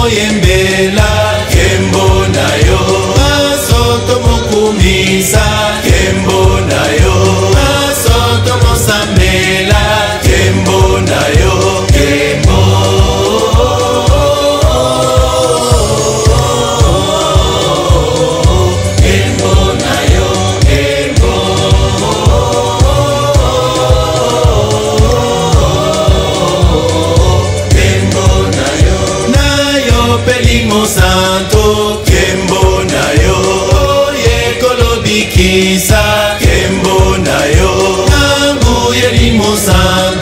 voy en vela. opeli mosanto kembo na yo oye kolobikisa kembo na yo ntango yeli mosanto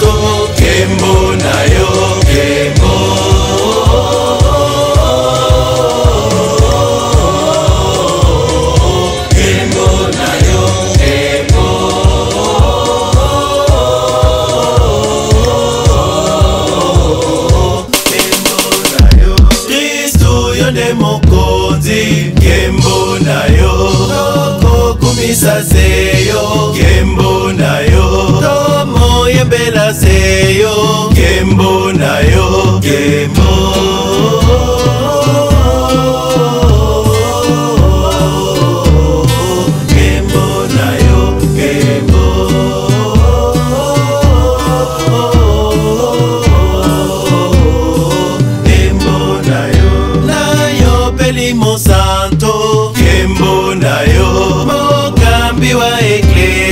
kopesa seyo nkembo na yo tomoyembela seyo nkembo na yo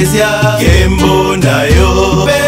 eklesia yembo na yo Pe